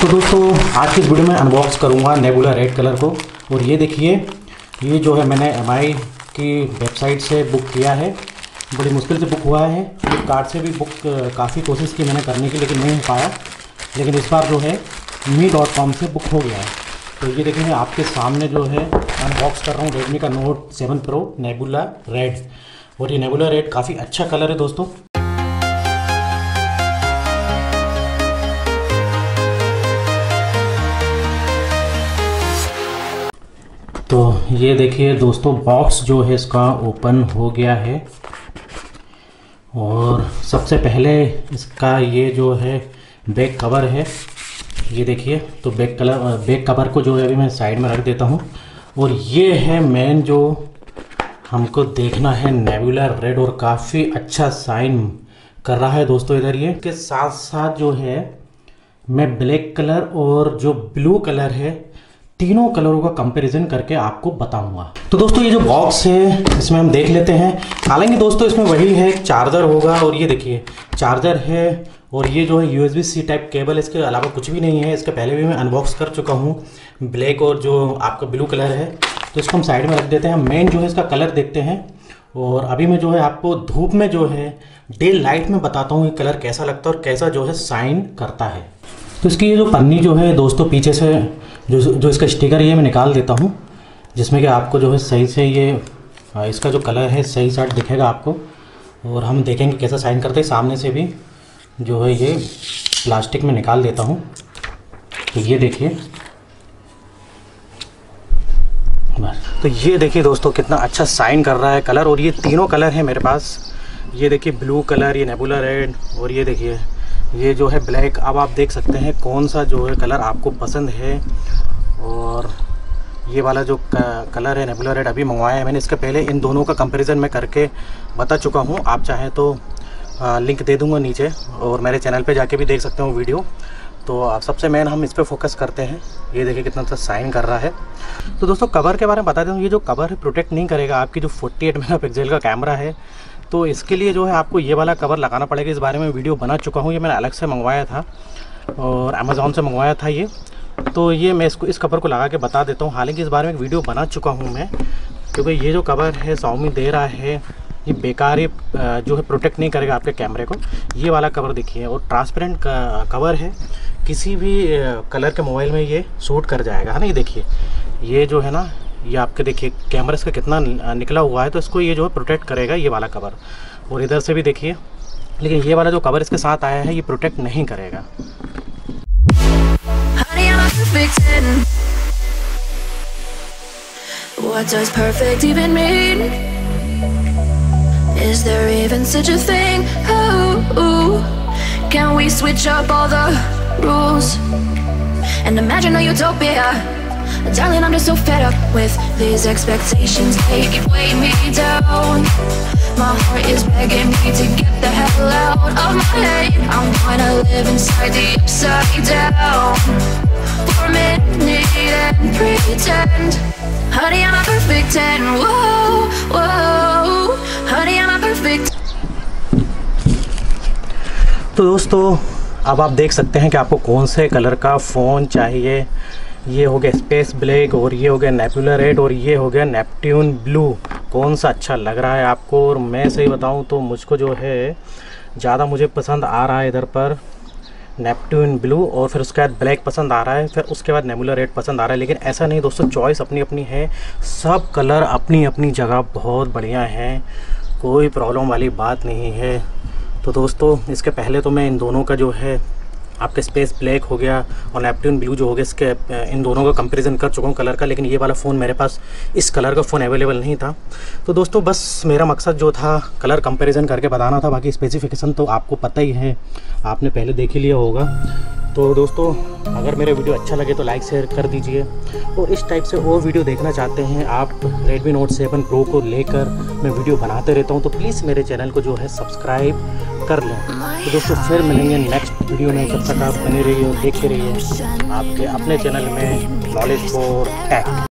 तो दोस्तों, आज की वीडियो में अनबॉक्स करूँगा नेबुला रेड कलर को। और ये देखिए, ये जो है मैंने एमआई की वेबसाइट से बुक किया है। बड़ी मुश्किल से बुक हुआ है। फ्लिपकार्ट से भी बुक काफ़ी कोशिश की मैंने करने की, लेकिन नहीं हो पाया। लेकिन इस बार जो है मी डॉट कॉम से बुक हो गया है। तो ये देखिए, मैं आपके सामने जो है अनबॉक्स कर रहा हूँ रेडमी का note seven pro nebula red और ये नेबुला रेड काफ़ी अच्छा कलर है दोस्तों। ये देखिए दोस्तों बॉक्स जो है इसका ओपन हो गया है। और सबसे पहले इसका ये जो है बैक कवर है, ये देखिए तो बैक कलर बैक कवर को जो है अभी मैं साइड में रख देता हूँ। और ये है मेन जो हमको देखना है नेबुलर रेड और काफ़ी अच्छा साइन कर रहा है दोस्तों इधर ये, के साथ साथ जो है, मैं ब्लैक कलर और जो ब्लू कलर है तीनों कलरों का कंपैरिजन करके आपको बताऊँगा। तो दोस्तों, ये जो बॉक्स है, इसमें हम देख लेते हैं। हालाँकि दोस्तों, इसमें वही है चार्जर होगा और ये देखिए चार्जर है और ये जो है U S C type cable इसके अलावा कुछ भी नहीं है। इसके पहले भी मैं अनबॉक्स कर चुका हूँ। ब्लैक और जो आपका ब्लू कलर है तो इसको हम साइड में रख देते हैं। मेन जो है, इसका कलर देखते हैं। और अभी मैं जो है, आपको धूप में जो है डे लाइट में बताता हूँ, ये कलर कैसा लगता है और कैसा जो है साइन करता है। तो इसकी ये जो पन्नी जो है, दोस्तों, पीछे से जो जो इसका स्टिकर ये मैं निकाल देता हूँ, जिसमें कि आपको जो है सही से ये इसका जो कलर है, सही साइड दिखेगा आपको, और हम देखेंगे कैसा साइन करते हैं। सामने से भी जो है ये प्लास्टिक में निकाल देता हूँ। तो ये देखिए। तो ये देखिए दोस्तों, कितना अच्छा साइन कर रहा है कलर और ये तीनों कलर है मेरे पास। ये देखिए ब्लू कलर ये नेबुला रेड और ये देखिए ये जो है ब्लैक अब आप देख सकते हैं कौन सा जो है कलर आपको पसंद है। और ये वाला जो कलर है नेबुलर रेड अभी मंगवाया है मैंने। इसके पहले इन दोनों का कंपैरिजन मैं करके बता चुका हूँ। आप चाहें तो आ, लिंक दे दूँगा नीचे और मेरे चैनल पे जाके भी देख सकते हो वीडियो तो आप सबसे मेन हम इस पर फोकस करते हैं। ये देखिए कितना अच्छा साइन कर रहा है। तो दोस्तों कवर के बारे में बता दें ये जो कवर है प्रोटेक्ट नहीं करेगा आपकी जो 48 मेगापिक्सल का कैमरा है तो इसके लिए जो है आपको ये वाला कवर लगाना पड़ेगा। इस बारे में वीडियो बना चुका हूँ। ये मैंने अलग से मंगवाया था और अमेज़ोन से मंगवाया था ये। तो ये मैं इसको, इस कवर को लगा के बता देता हूँ। हालाँकि इस बारे में एक वीडियो बना चुका हूँ मैं, क्योंकि ये जो कवर है साउमी दे रहा है, ये बेकार ही जो है प्रोटेक्ट नहीं करेगा आपके कैमरे को। ये वाला कवर देखिए, और ट्रांसपेरेंट कवर है। किसी भी कलर के मोबाइल में ये सूट कर जाएगा, है ना? ये देखिए, ये जो है ना ये आपके देखिए कैमरा इसका कितना निकला हुआ है तो इसको ये जो है प्रोटेक्ट करेगा ये वाला कवर और इधर से भी देखिए लेकिन ये वाला जो कवर इसके साथ आया है ये प्रोटेक्ट नहीं करेगा What does perfect even mean? Is there even such a thing? Oh, can we switch up all the rules and imagine a utopia? Darling, I'm just so fed up with these expectations They keep weighing me down My heart is begging me to get the hell out of my head I'm gonna live inside the upside down For a minute and pretend Honey, I'm a perfect 10 Whoa, whoa Honey, I'm a perfect तो दोस्तों अब आप देख सकते हैं कि आपको कौन से कलर का फ़ोन चाहिए ये हो गया स्पेस ब्लैक और ये हो गया नेपुलर रेड और ये हो गया नेपट्ट्यून ब्लू। कौन सा अच्छा लग रहा है आपको? और मैं सही बताऊँ तो मुझको जो है, ज़्यादा मुझे पसंद आ रहा है इधर पर नेपट्ट्यून ब्लू और फिर उसके बाद ब्लैक पसंद आ रहा है, फिर उसके बाद नेमुलर रेड पसंद आ रहा है। लेकिन ऐसा नहीं दोस्तों, चॉइस अपनी अपनी है। सब कलर अपनी अपनी जगह बहुत बढ़िया हैं। कोई प्रॉब्लम वाली बात नहीं है। तो दोस्तों, इसके पहले तो मैं इन दोनों का जो है आपका स्पेस ब्लैक हो गया और नेपट्टून ब्लू जो हो गया, इसके इन दोनों का कंपेरिजन कर चुका हूँ कलर का, लेकिन ये वाला फ़ोन मेरे पास, इस कलर का फ़ोन अवेलेबल नहीं था। तो दोस्तों, बस मेरा मकसद जो था कलर कंपेरिजन करके बताना था, बाकी स्पेसिफिकेशन तो आपको पता ही है, आपने पहले देख ही लिया होगा। तो दोस्तों, अगर मेरा वीडियो अच्छा लगे तो लाइक शेयर कर दीजिए। और इस टाइप से और वीडियो देखना चाहते हैं, आप Redmi Note 7 Pro को लेकर मैं वीडियो बनाते रहता हूँ तो प्लीज़ मेरे चैनल को जो है सब्सक्राइब कर लें। तो दोस्तों, फिर मिलेंगे नेक्स्ट वीडियो में, जब तक आप बने रहिए और देखते रहिए, आपके अपने चैनल में नॉलेज फॉर टैक